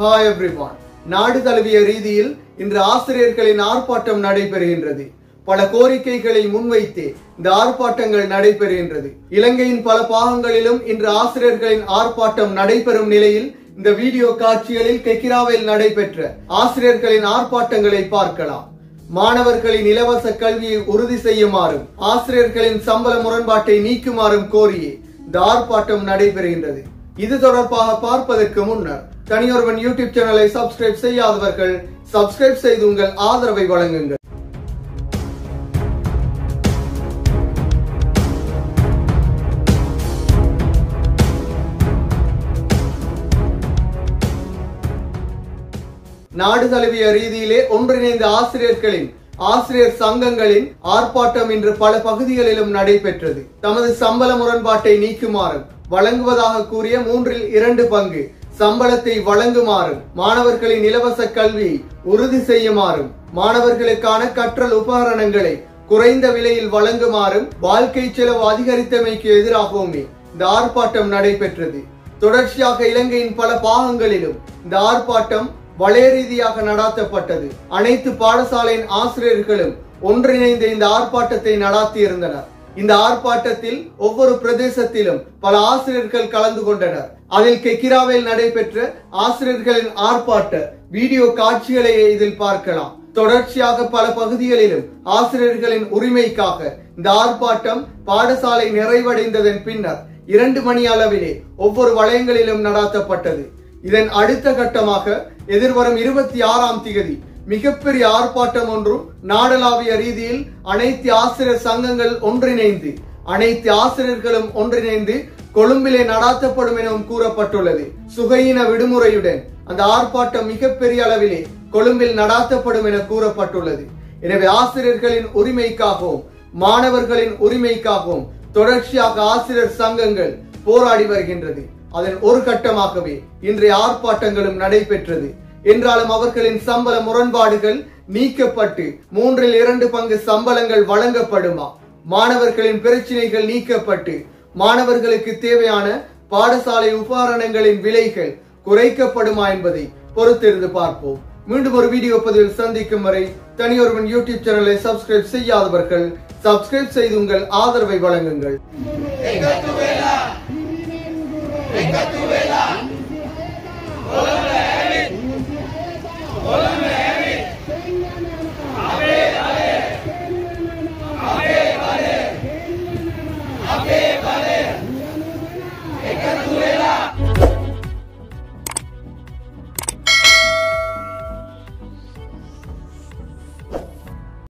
Hi everyone நாடு தழுவிய ரீதியில் இன்று ஆசிரியர்களின் ஆர்ப்பாட்டம் நடைபெறுகின்றது. பல கோரிக்கைகளை முன்வைத்து இந்த ஆர்ப்பாட்டங்கள் நடைபெறுகின்றது. இலங்கையின் பல பாகங்களிலும் இன்று ஆசிரியர்களின் ஆர்ப்பாட்டம் நடைபெறும் நிலையில் இந்த வீடியோ காட்சிகளில் கெக்கிராவில் நடைபெற்ற ஆசிரியர்களின் ஆர்ப்பாட்டங்களை பார்க்கலாம். மாணவர்களின் இலவச கல்வியை உறுதி செய்யுமாறும் ஆசிரியர்களின் சம்பள முரண்பாட்டை நீக்குமாறும் கோரியே இந்த ஆர்ப்பாட்டம் நடைபெறுகின்றது. இது தொடர்பாக பார்ப்பதற்கு முன்னர் தனியொருவன் யூடியூப் சேனலை சப்ஸ்கிரைப் செய்யாதவர்கள் சப்ஸ்கிரைப் செய்து உங்கள் ஆதரவை வழங்குங்கள். நாடு தழுவிய ரீதியிலே ஒன்றிணைந்த ஆசிரியர்களின் ஆசிரியர் சங்கங்களின் ஆர்ப்பாட்டம் இன்று பல பகுதிகளிலும் நடைபெற்றது. தமது சம்பள முரண்பாட்டை நீக்குமாறும் வழங்குவதாக கூறிய மூன்றில் இரண்டு பங்கு சம்பளத்தை வழங்குமாறும் மாணவர்களின் இலவச கல்வி உறுதி செய்யுமாறும் மாணவர்களுக்கான கற்றல் உபகரணங்களை குறைந்த விலையில் வழங்குமாறும் வாழ்க்கை செலவு அதிகரித்தமைக்கு எதிராகவுமே இந்த ஆர்ப்பாட்டம் நடைபெற்றது. தொடர்ச்சியாக இலங்கையின் பல பாகங்களிலும் இந்த ஆர்ப்பாட்டம் வலய ரீதியாக நடாத்தப்பட்டது. அனைத்து பாடசாலையின் ஆசிரியர்களும் ஒன்றிணைந்து இந்த ஆர்ப்பாட்டத்தை நடாத்தியிருந்தனர். இந்த ஆர்ப்பாட்டத்தில் ஒவ்வொரு பிரதேசத்திலும் பல ஆசிரியர்கள் கலந்து கொண்டனர். அதில் கெக்கிராவில் நடைபெற்ற ஆசிரியர்களின் ஆர்ப்பாட்ட வீடியோ காட்சிகளை இதில் பார்க்கலாம். தொடர்ச்சியாக பல பகுதிகளிலும் ஆசிரியர்களின் உரிமைக்காக இந்த ஆர்ப்பாட்டம் பாடசாலை நிறைவடைந்ததன் பின்னர் இரண்டு மணி அளவிலே ஒவ்வொரு வளையங்களிலும் நடாத்தப்பட்டது. இதன் அடுத்த கட்டமாக எதிர்வரும் இருபத்தி ஆறாம் திகதி மிகப்பெரிய ஆர்ப்பாட்டம் ஒன்றும் நாடளாவிய ரீதியில் அனைத்து ஆசிரியர் சங்கங்கள் ஒன்றிணைந்து அனைத்து ஆசிரியர்களும் ஒன்றிணைந்து கொழும்பிலே நடாத்தப்படும் எனவும் கூறப்பட்டுள்ளது. சுகையின விடுமுறையுடன் அந்த ஆர்ப்பாட்டம் மிகப்பெரிய அளவிலே கொழும்பில் நடாத்தப்படும் என கூறப்பட்டுள்ளது. எனவே ஆசிரியர்களின் உரிமைக்காகவும் மாணவர்களின் உரிமைக்காகவும் தொடர்ச்சியாக ஆசிரியர் சங்கங்கள் போராடி வருகின்றது. அதன் ஒரு கட்டமாகவே இன்றைய ஆர்ப்பாட்டங்களும் நடைபெற்றது. என்றாலும் அவர்களின் சம்பள முரண்பாடுகள் நீக்கப்பட்டு மூன்றில் இரண்டு பங்கு சம்பளங்கள் வழங்கப்படுமா? மாணவர்களின் பிரச்சனைகள் நீக்கப்பட்டு மாணவர்களுக்கு தேவையான பாடசாலை உபகரணங்களின் விலைகள் குறைக்கப்படுமா என்பதை பொறுத்திருந்து பார்ப்போம். மீண்டும் ஒரு வீடியோ பதிவில் சந்திக்கும் வரை தனியொருவன் யூடியூப் சேனலை சப்ஸ்கிரைப் செய்யாதவர்கள் சப்ஸ்கிரைப் செய்து உங்கள் ஆதரவை வழங்குங்கள்.